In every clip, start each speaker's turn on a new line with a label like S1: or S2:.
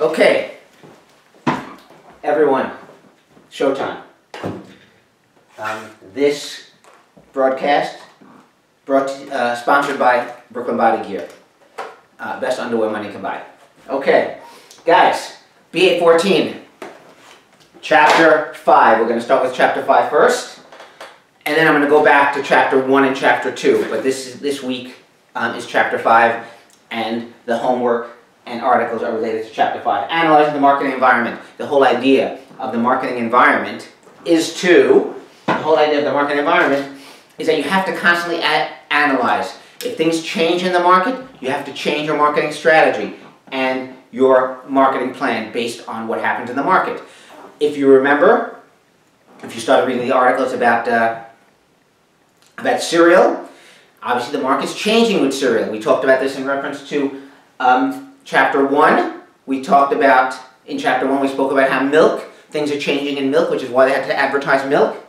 S1: Okay, everyone, showtime. Um, this broadcast brought uh, sponsored by Brooklyn Body Gear. Uh, best underwear money can buy. Okay, guys, BA14, chapter 5. We're going to start with chapter 5 first, and then I'm going to go back to chapter 1 and chapter 2. But this, is, this week um, is chapter 5, and the homework and articles are related to Chapter 5. Analyzing the marketing environment. The whole idea of the marketing environment is to, the whole idea of the marketing environment is that you have to constantly analyze. If things change in the market, you have to change your marketing strategy and your marketing plan based on what happens in the market. If you remember, if you started reading the articles about, uh, about cereal, obviously the market's changing with cereal. We talked about this in reference to um, chapter 1, we talked about, in chapter 1 we spoke about how milk, things are changing in milk, which is why they had to advertise milk,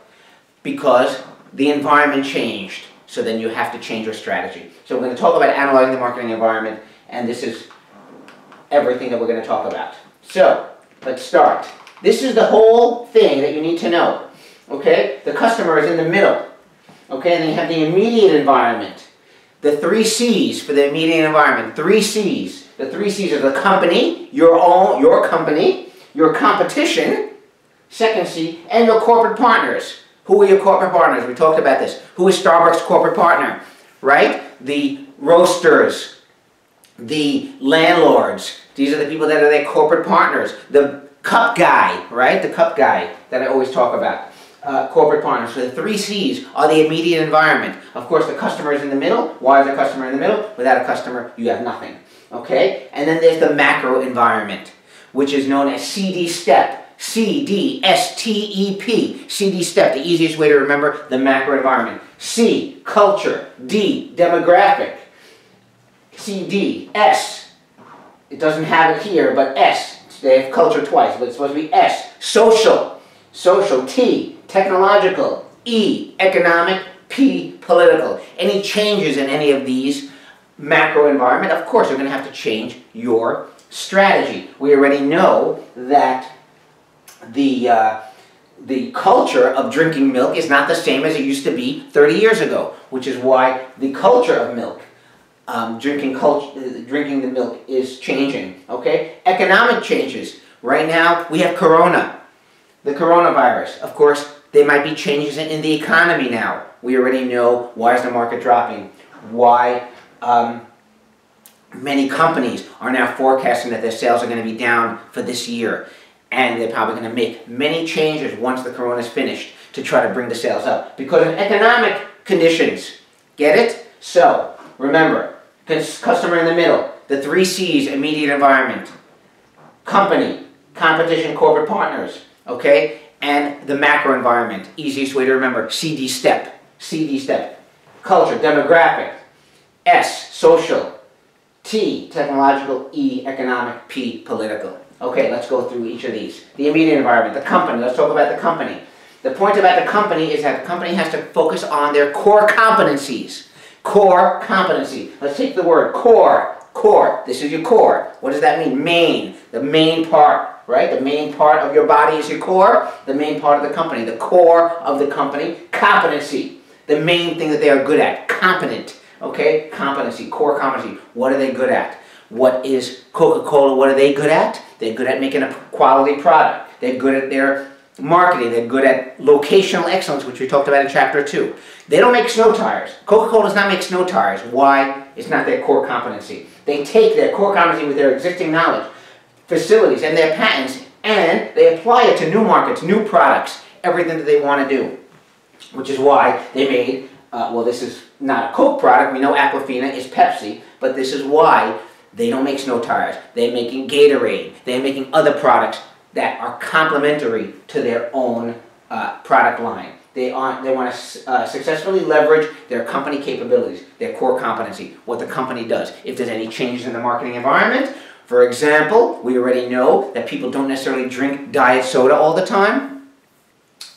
S1: because the environment changed. So then you have to change your strategy. So we're going to talk about analyzing the marketing environment, and this is everything that we're going to talk about. So, let's start. This is the whole thing that you need to know. Okay? The customer is in the middle. Okay? And then you have the immediate environment. The three C's for the immediate environment. Three C's. The three C's are the company, your own, your company, your competition, second C, and your corporate partners. Who are your corporate partners? We talked about this. Who is Starbucks' corporate partner? Right? The roasters, the landlords. These are the people that are their corporate partners. The cup guy, right? The cup guy that I always talk about. Uh, corporate partners. So the three C's are the immediate environment. Of course, the customer is in the middle. Why is the customer in the middle? Without a customer, you have nothing. Okay? And then there's the macro environment, which is known as CD STEP. C-D-S-T-E-P. CD STEP, the easiest way to remember the macro environment. C, culture. D, demographic. C, D, S. It doesn't have it here, but S. They have culture twice, but it's supposed to be S. Social. Social. T, technological. E, economic. P, political. Any changes in any of these macro environment, of course you're going to have to change your strategy. We already know that the, uh, the culture of drinking milk is not the same as it used to be 30 years ago, which is why the culture of milk, um, drinking, culture, uh, drinking the milk is changing, okay? Economic changes. Right now, we have corona, the coronavirus. Of course, there might be changes in the economy now. We already know why is the market dropping, why um, many companies are now forecasting that their sales are going to be down for this year. And they're probably going to make many changes once the corona is finished to try to bring the sales up because of economic conditions. Get it? So, remember, customer in the middle, the three C's, immediate environment, company, competition, corporate partners, okay? And the macro environment, easiest way to remember, CD step, CD step, culture, demographic, S, social. T, technological. E, economic. P, political. Okay, let's go through each of these. The immediate environment, the company. Let's talk about the company. The point about the company is that the company has to focus on their core competencies. Core competency. Let's take the word core. Core. This is your core. What does that mean? Main. The main part, right? The main part of your body is your core. The main part of the company. The core of the company. Competency. The main thing that they are good at. Competent. Okay, competency, core competency. What are they good at? What is Coca-Cola, what are they good at? They're good at making a quality product. They're good at their marketing. They're good at locational excellence, which we talked about in chapter 2. They don't make snow tires. Coca-Cola does not make snow tires. Why? It's not their core competency. They take their core competency with their existing knowledge, facilities, and their patents, and they apply it to new markets, new products, everything that they want to do. Which is why they made uh, well, this is not a Coke product. We know Aquafina is Pepsi, but this is why they don't make snow tires. They're making Gatorade. They're making other products that are complementary to their own uh, product line. They, they want to uh, successfully leverage their company capabilities, their core competency, what the company does. If there's any changes in the marketing environment, for example, we already know that people don't necessarily drink diet soda all the time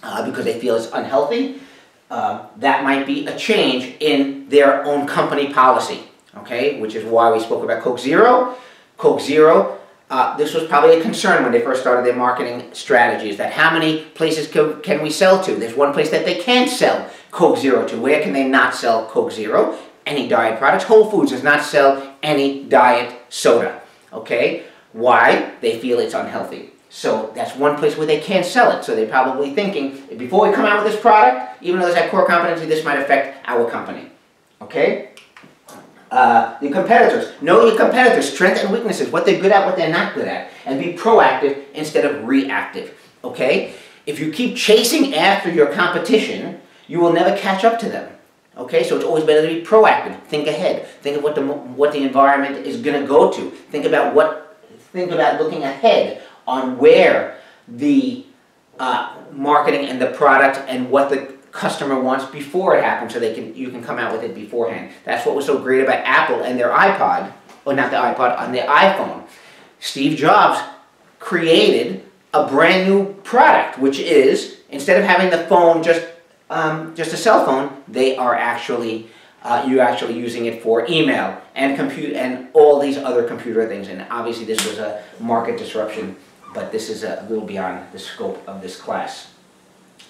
S1: uh, because they feel it's unhealthy. Um, that might be a change in their own company policy, okay? Which is why we spoke about Coke Zero. Coke Zero uh, this was probably a concern when they first started their marketing strategies, that how many places can, can we sell to? There's one place that they can sell Coke Zero to. Where can they not sell Coke Zero? Any diet products. Whole Foods does not sell any diet soda. Okay? Why? They feel it's unhealthy. So that's one place where they can't sell it. So they're probably thinking, before we come out with this product, even though there's that core competency, this might affect our company. Okay? Uh, your competitors. Know your competitors' strengths and weaknesses, what they're good at, what they're not good at, and be proactive instead of reactive. Okay? If you keep chasing after your competition, you will never catch up to them. Okay, so it's always better to be proactive. Think ahead. Think of what the what the environment is going to go to. Think about what. Think about looking ahead on where the uh, marketing and the product and what the customer wants before it happens, so they can you can come out with it beforehand. That's what was so great about Apple and their iPod, or not the iPod, on the iPhone. Steve Jobs created a brand new product, which is instead of having the phone just um, just a cell phone, they are actually uh, you're actually using it for email and compute and all these other computer things. And obviously, this was a market disruption, but this is a little beyond the scope of this class.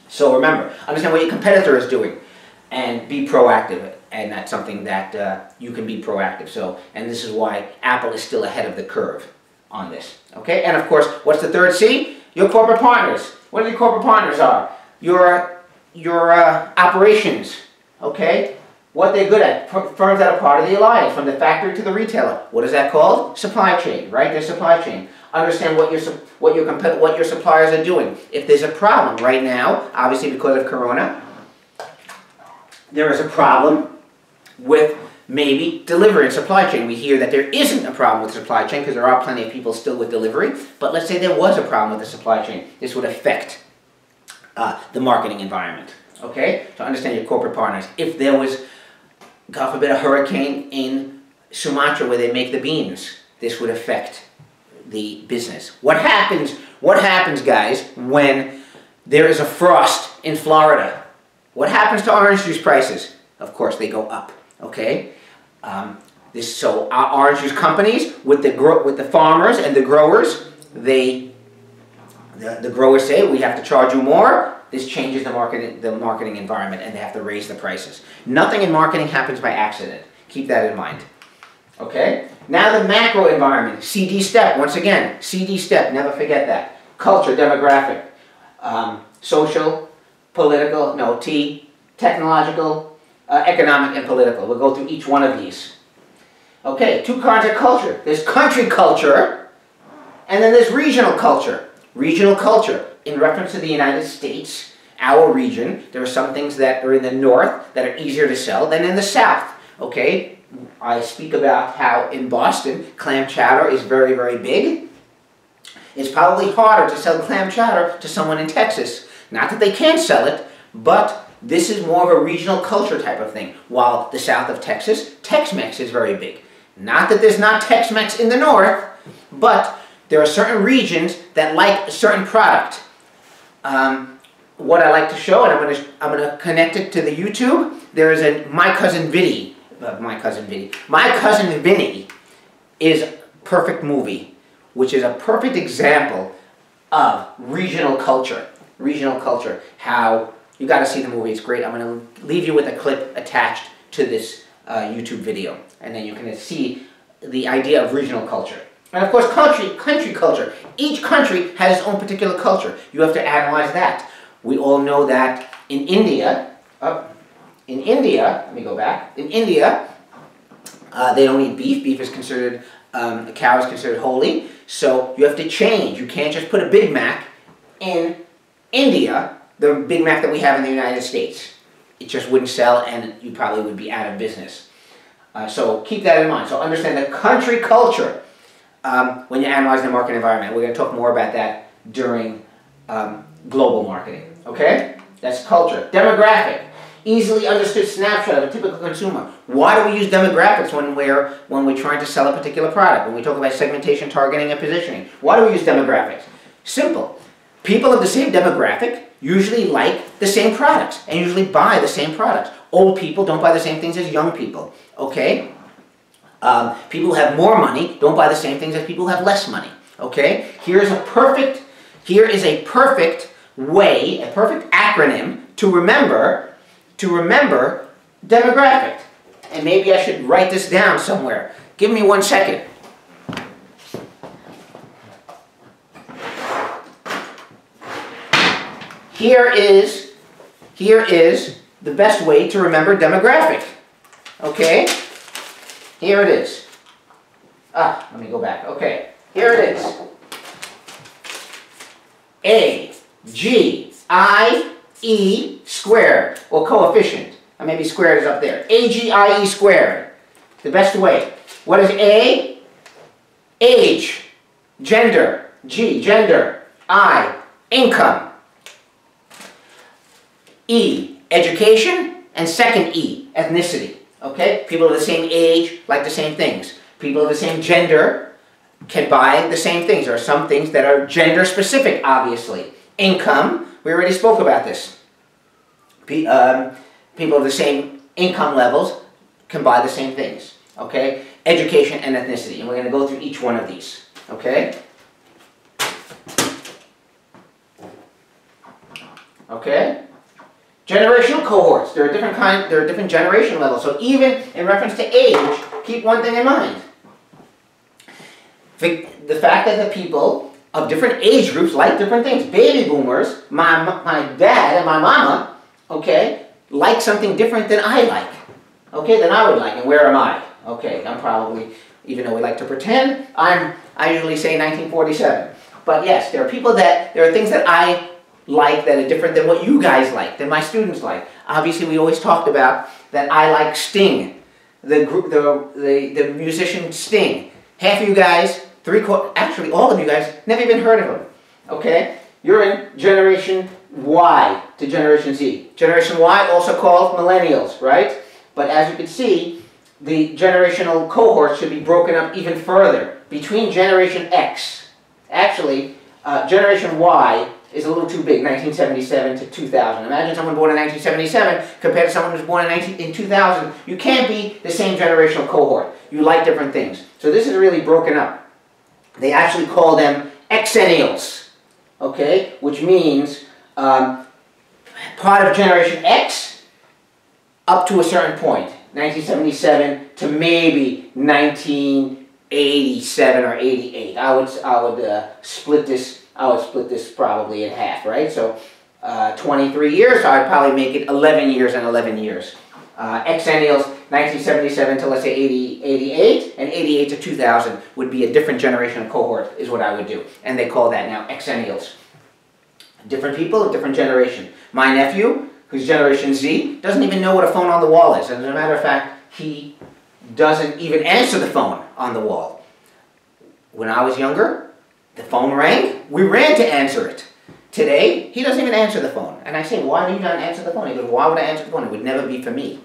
S1: So remember, understand what your competitor is doing, and be proactive. And that's something that uh, you can be proactive. So, and this is why Apple is still ahead of the curve on this. Okay, and of course, what's the third C? Your corporate partners. What are your corporate partners are? Your your uh, operations, okay? What they're good at, firms that are part of the alliance, from the factory to the retailer. What is that called? Supply chain, right? Their supply chain. Understand what your, what, your what your suppliers are doing. If there's a problem right now, obviously because of Corona, there is a problem with maybe delivery and supply chain. We hear that there isn't a problem with supply chain because there are plenty of people still with delivery. But let's say there was a problem with the supply chain. This would affect uh, the marketing environment. Okay? To understand your corporate partners. If there was, God forbid, a hurricane in Sumatra where they make the beans, this would affect the business. What happens, what happens, guys, when there is a frost in Florida? What happens to orange juice prices? Of course, they go up. Okay? Um, this, so our orange juice companies, with the, with the farmers and the growers, they the, the growers say we have to charge you more. This changes the marketing, the marketing environment and they have to raise the prices. Nothing in marketing happens by accident. Keep that in mind. Okay? Now the macro environment, CD step, once again, CD step, never forget that. Culture, demographic, um, social, political, no, T, technological, uh, economic, and political. We'll go through each one of these. Okay, two kinds of culture. There's country culture, and then there's regional culture. Regional culture. In reference to the United States, our region, there are some things that are in the north that are easier to sell than in the south. Okay? I speak about how in Boston, clam chowder is very, very big. It's probably harder to sell clam chowder to someone in Texas. Not that they can't sell it, but this is more of a regional culture type of thing. While the south of Texas, Tex-Mex is very big. Not that there's not Tex-Mex in the north, but there are certain regions that like a certain product. Um, what I like to show, and I'm going to I'm going to connect it to the YouTube. There is a my cousin Vinny, uh, my cousin Vinny, my cousin Vinny, is perfect movie, which is a perfect example of regional culture. Regional culture. How you got to see the movie. It's great. I'm going to leave you with a clip attached to this uh, YouTube video, and then you can see the idea of regional culture. And of course, country, country culture. Each country has its own particular culture. You have to analyze that. We all know that in India, uh, in India, let me go back, in India, uh, they don't eat beef. Beef is considered, um, cow is considered holy. So you have to change. You can't just put a Big Mac in India, the Big Mac that we have in the United States. It just wouldn't sell and you probably would be out of business. Uh, so keep that in mind. So understand the country culture um, when you analyze the market environment. We're going to talk more about that during um, global marketing. Okay? That's culture. Demographic. Easily understood snapshot of a typical consumer. Why do we use demographics when we're, when we're trying to sell a particular product? When we talk about segmentation, targeting, and positioning. Why do we use demographics? Simple. People of the same demographic usually like the same products and usually buy the same products. Old people don't buy the same things as young people. Okay? Um, people who have more money don't buy the same things as people who have less money. Okay? Here's a perfect, here is a perfect way, a perfect acronym to remember, to remember demographic. And maybe I should write this down somewhere. Give me one second. Here is, here is the best way to remember demographic. Okay? Here it is. Ah, let me go back. Okay, here it is. A, G, I, E squared, or coefficient. Or maybe squared is up there. A, G, I, E squared. The best way. What is A? Age, gender, G, gender, I, income. E, education, and second E, ethnicity. Okay? People of the same age like the same things. People of the same gender can buy the same things. There are some things that are gender specific, obviously. Income, we already spoke about this. Um, people of the same income levels can buy the same things. Okay? Education and ethnicity. And we're going to go through each one of these. Okay? Okay? Generational cohorts. There are different kind. There are different generation levels. So even in reference to age, keep one thing in mind. The, the fact that the people of different age groups like different things. Baby boomers, my, my dad and my mama, okay, like something different than I like. Okay, than I would like. And where am I? Okay, I'm probably, even though we like to pretend, I'm, I usually say 1947. But yes, there are people that, there are things that I like that are different than what you guys like, than my students like. Obviously, we always talked about that I like Sting, the group, the, the, the musician Sting. Half of you guys, three quarters, actually all of you guys, never even heard of him. Okay? You're in Generation Y to Generation Z. Generation Y, also called millennials, right? But as you can see, the generational cohort should be broken up even further between Generation X. Actually, uh, Generation Y is a little too big, 1977 to 2000. Imagine someone born in 1977 compared to someone who's born in, 19, in 2000. You can't be the same generational cohort. You like different things. So this is really broken up. They actually call them xennials, okay, which means um, part of Generation X up to a certain point, 1977 to maybe 1987 or 88. I would, I would uh, split this I would split this probably in half, right? So uh, 23 years, so I'd probably make it 11 years and 11 years. Uh, xennials, 1977 to let's say 80, 88, and 88 to 2000 would be a different generation of cohort, is what I would do. And they call that now xennials. Different people, different generation. My nephew, who's Generation Z, doesn't even know what a phone on the wall is. And As a matter of fact, he doesn't even answer the phone on the wall. When I was younger, the phone rang, we ran to answer it. Today, he doesn't even answer the phone. And I say, why do you not answer the phone? He goes, why would I answer the phone? It would never be for me.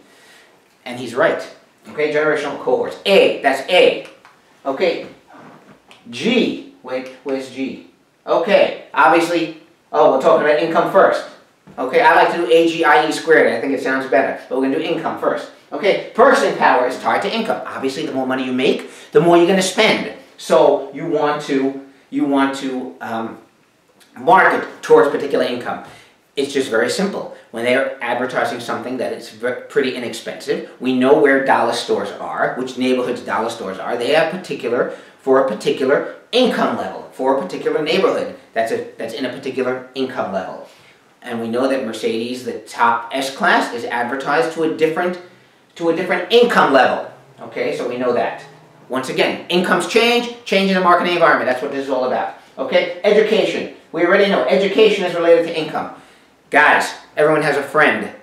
S1: And he's right. Okay, generational cohorts. A, that's A. Okay, G, wait, where's G? Okay, obviously, oh, we're talking about income first. Okay, I like to do AGIE squared. I think it sounds better. But we're going to do income first. Okay, purchasing power is tied to income. Obviously, the more money you make, the more you're going to spend. So you want to you want to um, market towards particular income. It's just very simple. When they're advertising something that is pretty inexpensive, we know where dollar stores are, which neighborhoods dollar stores are. They are particular for a particular income level, for a particular neighborhood that's, a, that's in a particular income level. And we know that Mercedes, the top S-Class, is advertised to a different to a different income level. Okay, so we know that. Once again, incomes change, change in the marketing environment. That's what this is all about. Okay? Education. We already know education is related to income. Guys, everyone has a friend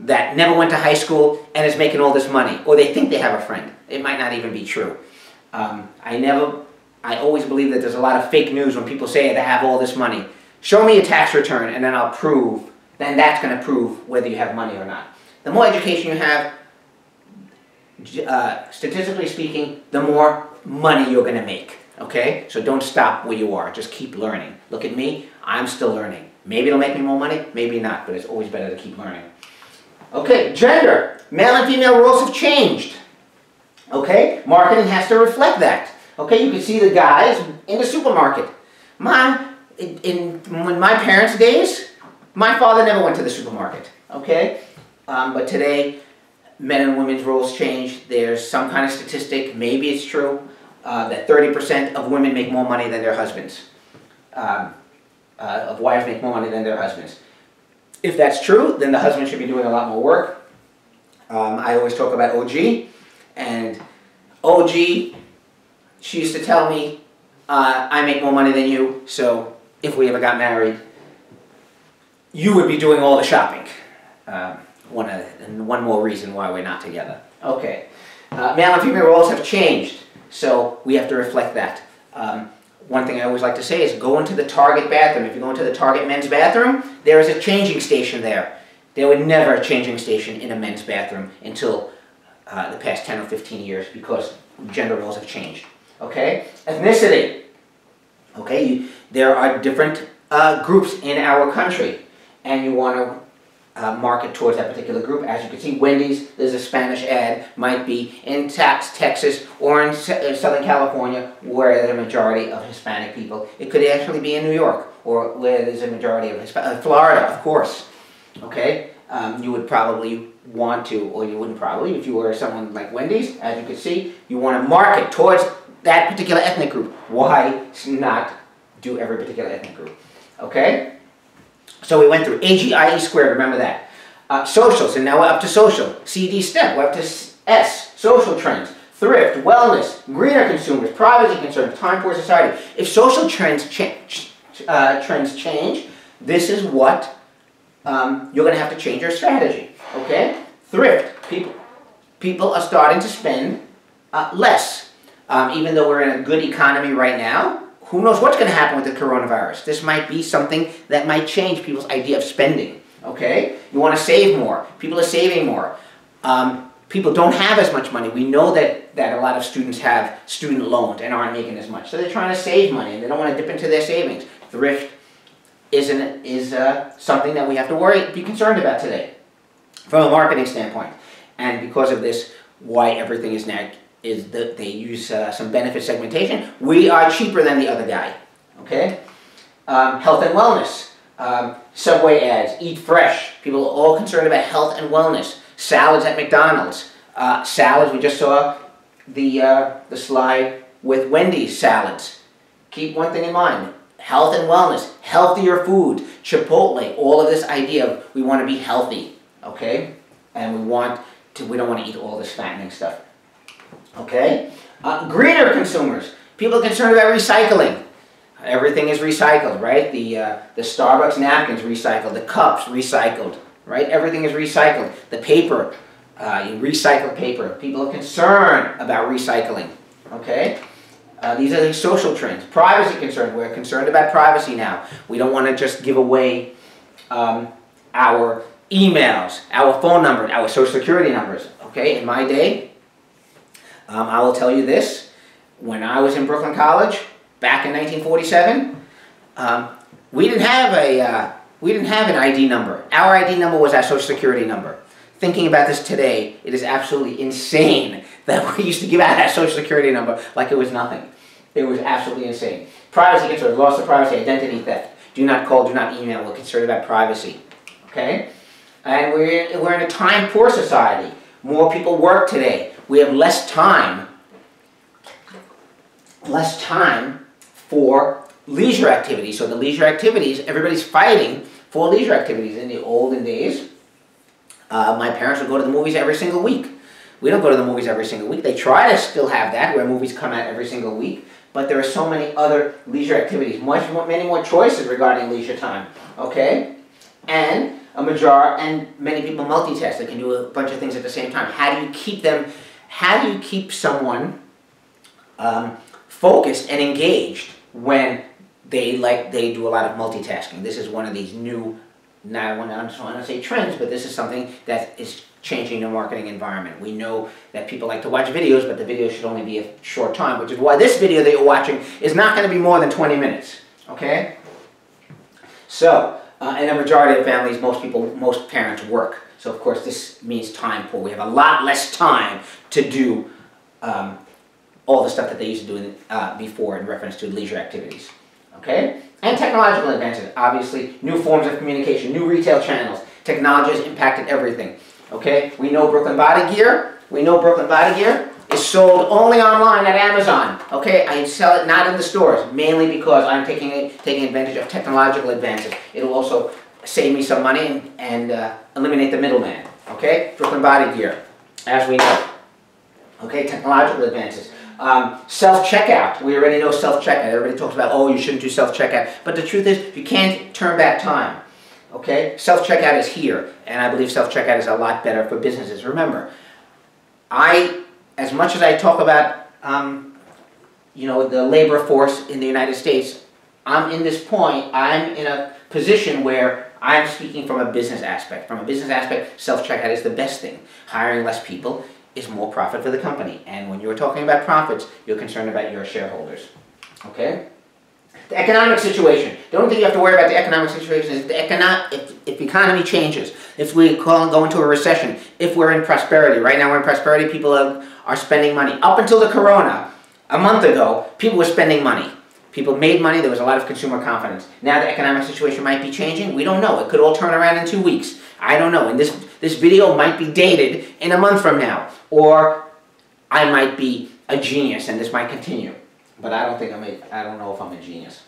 S1: that never went to high school and is making all this money. Or they think they have a friend. It might not even be true. Um, I never, I always believe that there's a lot of fake news when people say they have all this money. Show me a tax return and then I'll prove, then that's going to prove whether you have money or not. The more education you have, uh, statistically speaking, the more money you're going to make. Okay? So don't stop where you are. Just keep learning. Look at me. I'm still learning. Maybe it'll make me more money, maybe not, but it's always better to keep learning. Okay, gender. Male and female roles have changed. Okay? Marketing has to reflect that. Okay, you can see the guys in the supermarket. My, in, in when my parents' days, my father never went to the supermarket. Okay, um, but today, men and women's roles change. There's some kind of statistic, maybe it's true, uh, that 30% of women make more money than their husbands. Um, uh, of wives make more money than their husbands. If that's true, then the husband should be doing a lot more work. Um, I always talk about OG, and OG, she used to tell me, uh, I make more money than you, so if we ever got married, you would be doing all the shopping. Um, one, and one more reason why we're not together. Okay. Uh, male and female roles have changed, so we have to reflect that. Um, one thing I always like to say is go into the Target bathroom. If you go into the Target men's bathroom, there is a changing station there. There was never a changing station in a men's bathroom until uh, the past 10 or 15 years because gender roles have changed. Okay? Ethnicity. Okay, you, there are different uh, groups in our country, and you want to uh, market towards that particular group. As you can see, Wendy's, there's a Spanish ad, might be in Tax, Texas or in uh, Southern California where the majority of Hispanic people. It could actually be in New York or where there's a majority of Hispanic, uh, Florida, of course. Okay, um, you would probably want to, or you wouldn't probably, if you were someone like Wendy's, as you can see, you want to market towards that particular ethnic group. Why not do every particular ethnic group? Okay? So we went through AGIE squared, remember that. Uh, socials, and now we're up to social. CD step, we're up to S, social trends. Thrift, wellness, greener consumers, privacy concerns, time poor society. If social trends, change, uh, trends change, this is what um, you're going to have to change your strategy. Okay? Thrift, people, people are starting to spend uh, less. Um, even though we're in a good economy right now, who knows what's going to happen with the coronavirus? This might be something that might change people's idea of spending. Okay? You want to save more. People are saving more. Um, people don't have as much money. We know that, that a lot of students have student loans and aren't making as much. So they're trying to save money and they don't want to dip into their savings. Thrift isn't, is uh, something that we have to worry, be concerned about today from a marketing standpoint. And because of this, why everything is now is that they use uh, some benefit segmentation. We are cheaper than the other guy. Okay? Um, health and wellness. Um, Subway ads, eat fresh. People are all concerned about health and wellness. Salads at McDonald's. Uh, salads, we just saw the, uh, the slide with Wendy's salads. Keep one thing in mind. Health and wellness, healthier food, Chipotle, all of this idea of we want to be healthy, okay? And we want to, we don't want to eat all this fattening stuff. Okay? Uh, greener consumers. People concerned about recycling. Everything is recycled, right? The, uh, the Starbucks napkins recycled, the cups recycled, right? Everything is recycled. The paper, uh, you recycle paper. People are concerned about recycling, okay? Uh, these are the social trends. Privacy concerns. We're concerned about privacy now. We don't want to just give away um, our emails, our phone numbers, our social security numbers. Okay, in my day, um, I will tell you this, when I was in Brooklyn College, back in 1947, um, we didn't have a, uh, we didn't have an ID number. Our ID number was our social security number. Thinking about this today, it is absolutely insane that we used to give out our social security number like it was nothing. It was absolutely insane. Privacy concerns, loss of privacy, identity theft. Do not call, do not email. We're concerned about privacy. Okay? And we're, we're in a time poor society. More people work today we have less time, less time for leisure activities. So the leisure activities, everybody's fighting for leisure activities. In the olden days, uh, my parents would go to the movies every single week. We don't go to the movies every single week. They try to still have that, where movies come out every single week. But there are so many other leisure activities, much more, many more choices regarding leisure time. Okay, and a major and many people multitask. They can do a bunch of things at the same time. How do you keep them how do you keep someone um, focused and engaged when they like they do a lot of multitasking? This is one of these new, not I want to say trends, but this is something that is changing the marketing environment. We know that people like to watch videos, but the video should only be a short time, which is why this video that you're watching is not going to be more than 20 minutes. Okay? So, uh, in a majority of families, most people, most parents work. So of course this means time poor. We have a lot less time to do um, all the stuff that they used to do in, uh, before in reference to leisure activities. Okay? And technological advances, obviously, new forms of communication, new retail channels. Technology has impacted everything. Okay? We know Brooklyn Body Gear. We know Brooklyn Body Gear is sold only online at Amazon. Okay? I sell it not in the stores, mainly because I'm taking, taking advantage of technological advances. It'll also save me some money and, and uh, eliminate the middleman. Okay? Brooklyn Body Gear, as we know. Okay? Technological advances. Um, self-checkout. We already know self-checkout. Everybody talks about, oh, you shouldn't do self-checkout. But the truth is, you can't turn back time. Okay? Self-checkout is here, and I believe self-checkout is a lot better for businesses. Remember, I, as much as I talk about, um, you know, the labor force in the United States, I'm in this point, I'm in a position where I'm speaking from a business aspect. From a business aspect, self-checkout is the best thing. Hiring less people is more profit for the company. And when you're talking about profits, you're concerned about your shareholders. Okay? The economic situation. The only thing you have to worry about the economic situation is the econo if, if the economy changes, if we call, go into a recession, if we're in prosperity. Right now we're in prosperity, people are, are spending money. Up until the corona, a month ago, people were spending money. People made money, there was a lot of consumer confidence. Now the economic situation might be changing, we don't know. It could all turn around in two weeks. I don't know. And this, this video might be dated in a month from now. Or I might be a genius and this might continue. But I don't think I'm a, I don't know if I'm a genius.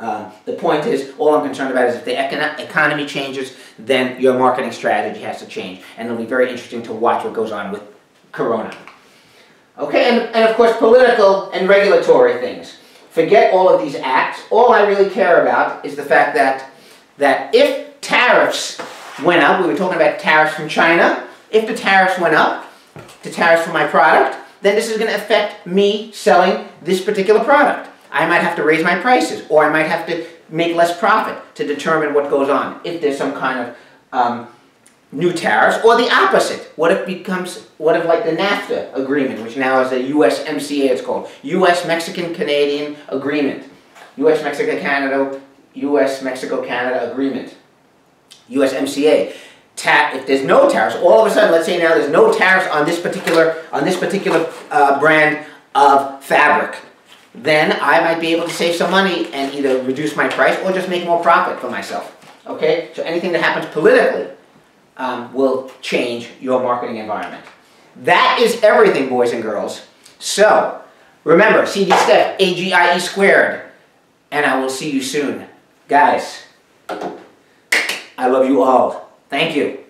S1: Um, the point is, all I'm concerned about is if the econ economy changes, then your marketing strategy has to change. And it'll be very interesting to watch what goes on with Corona. Okay, and, and of course political and regulatory things. Forget all of these acts. All I really care about is the fact that, that if tariffs went up, we were talking about tariffs from China, if the tariffs went up, the tariffs for my product, then this is going to affect me selling this particular product. I might have to raise my prices, or I might have to make less profit to determine what goes on. If there's some kind of um, new tariffs, or the opposite. What if becomes, what if like the NAFTA agreement, which now is a USMCA it's called, US Mexican Canadian Agreement, US Mexico Canada, US Mexico Canada Agreement, USMCA ta if there's no tariffs, all of a sudden, let's say now there's no tariffs on this particular on this particular uh, brand of fabric, then I might be able to save some money and either reduce my price or just make more profit for myself. Okay, so anything that happens politically um, will change your marketing environment. That is everything, boys and girls. So remember, CD step, AGIE squared, and I will see you soon, guys. I love you all. Thank you.